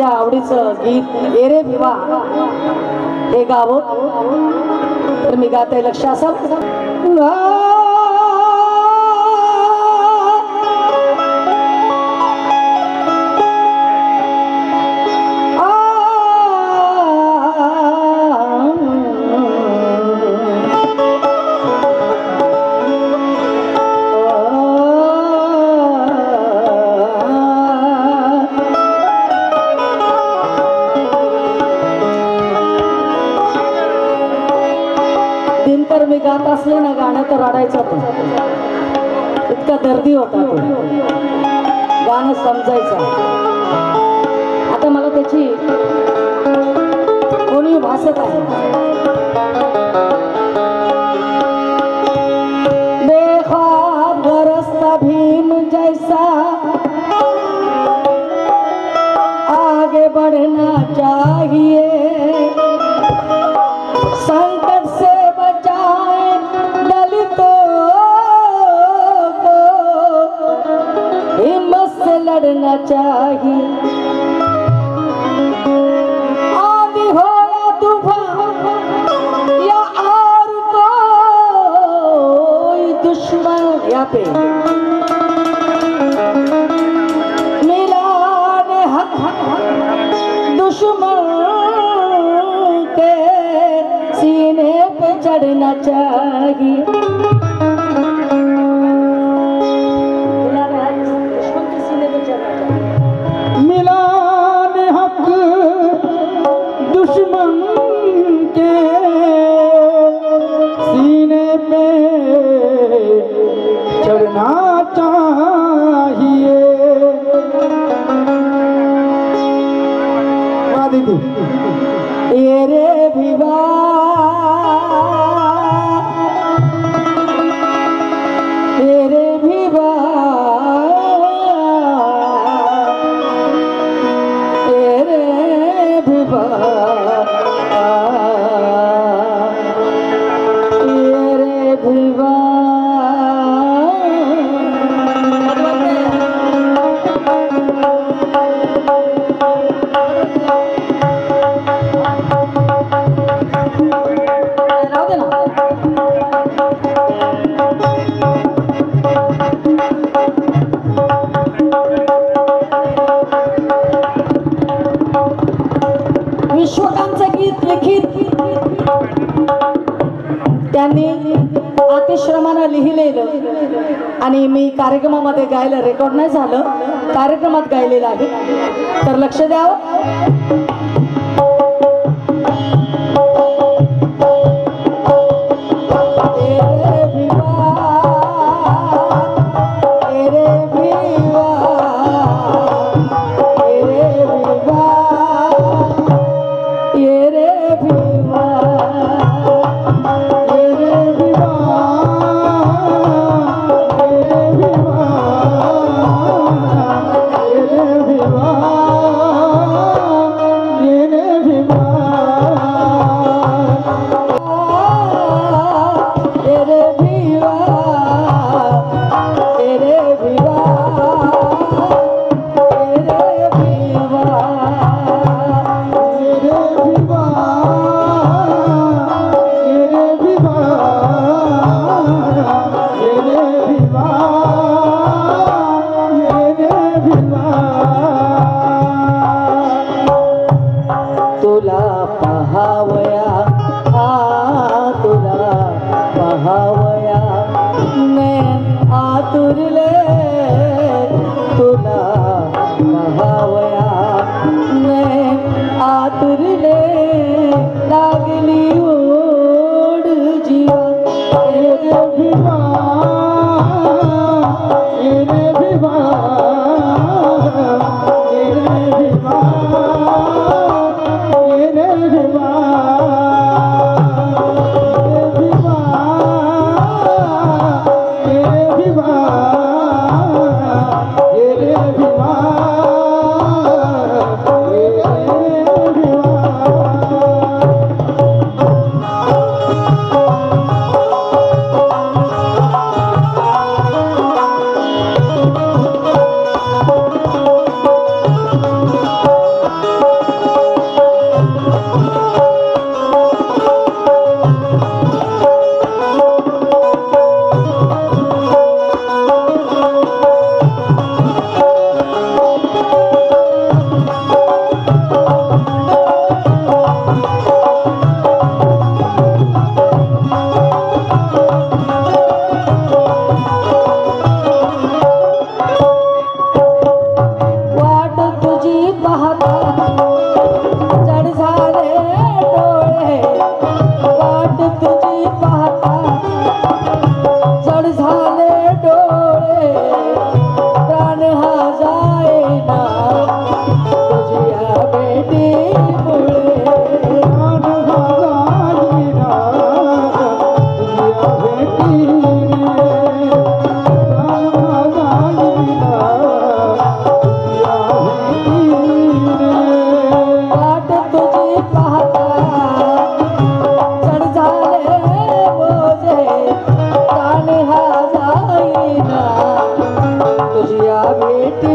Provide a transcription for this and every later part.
फरमाईश आवडीचं गीत एरे भिवा हे गावं. तर मी गाते लक्ष असाल गात असले ना गाणं तर रडायचं पण इतका दर्दी होता तो. गाणं समजायचं. आता मला त्याची कोणी भासत आहे. भीम जैसा आगे बढ़ना चाहिए. তোমার না চাহি আমি হয়া তুফা আর কই দুশ্মন ইয়াপে মিলান হক দুশ্মন के सीने पे चढ़ना चाहिए। आणि मी कार्यक्रमामध्ये गायला रेकॉर्ड नाही झालं. कार्यक्रमात गायलेलं आहे. तर लक्ष द्यावं. तुला पहावया. आ तुला पहावया. ने आतुरले तुला पहावया. ने आतुरले लागली ओढ जीवा तेरे रे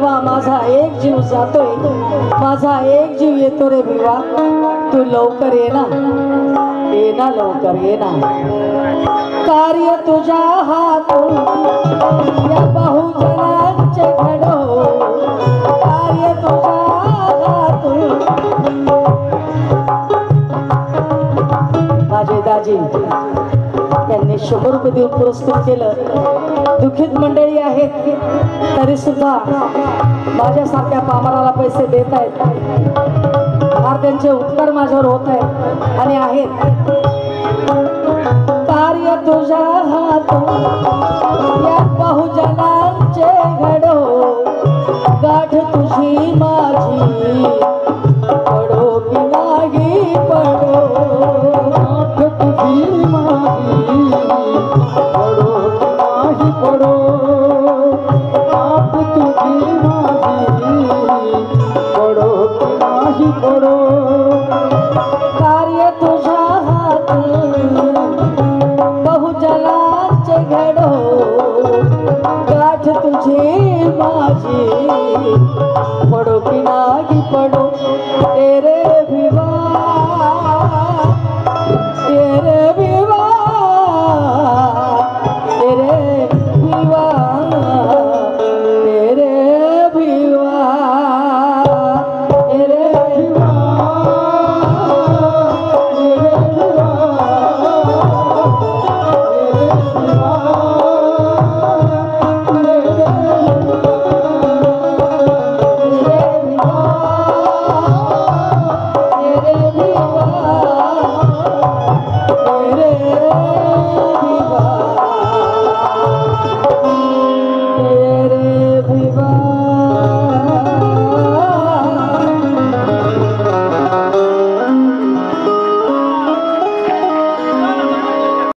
देवा माझा एक जीव जातोय. माझा एक जीव येतो रे भिवा तू लवकर ये ना. ये ना लवकर ये ना. कार्य तुझ्या हातून. या बहुजनांचे घडो कार्य तुझ्या हातून. माझे दाजी त्यांनी शंभर रुपये देऊन पुरस्कृत केलं. दुःखित मंडळी आहेत तरी सुद्धा माझ्यासारख्या पामराला पैसे देत आहेत. फार त्यांचे उपकार माझ्यावर होत आहेत आणि आहेत. कार्य तुझ्या हातून या बहुजनांचे